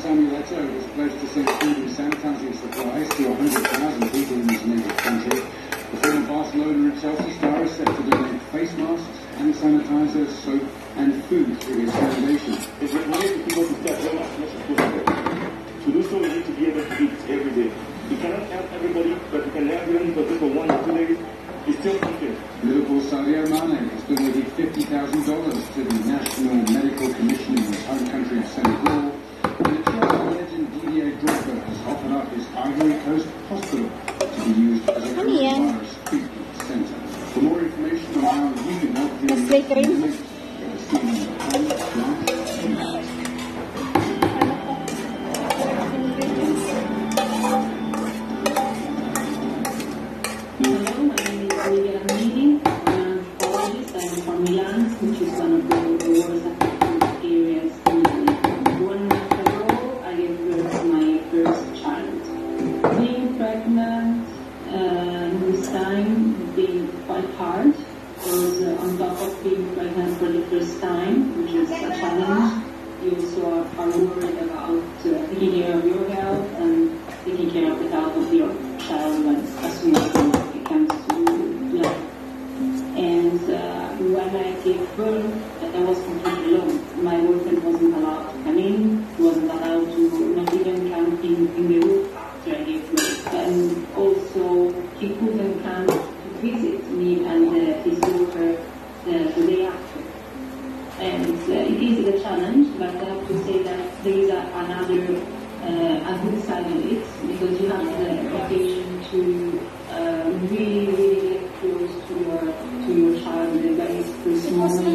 Samuel Eto'o has pledged to send food and sanitizing supplies to 100,000 people in his native country. The former Barcelona and Chelsea star is set to donate face masks, hand sanitizer, soap and food to his foundation. It's we need people to start very much less possible. To do so, we need to be able to eat every day. We cannot help everybody, but we can help them for for one or two days. It's still something. Liverpool Sadio Mane has donated $50,000 to the National Medical Commission in his home country of Senegal. And the Chelsea legend Didier Drogba has offered up his Ivory Coast hospital to be used as a coronavirus treatment centre. For more information on how you can help during Mas like the pandemic, go to stephen.com Hello, my name is Olivia Ramini. I'm a biologist. I'm from Milan, which is one of the, the time has been quite hard because uh, on top of being pregnant for the first time, which is a challenge, you also are, are worried about uh, taking care of your health and taking care of the health of your child when, it comes to life. And uh, when I gave birth, I was completely alone. My boyfriend wasn't allowed to come in, wasn't allowed to not even come in, in the room after I gave birth. And couldn't come to visit me and uh, his daughter uh, the day after. And it is a challenge, but I have to say that there is a, another a good side of it because you have the occasion to really, really get close to your to your child in the very moment.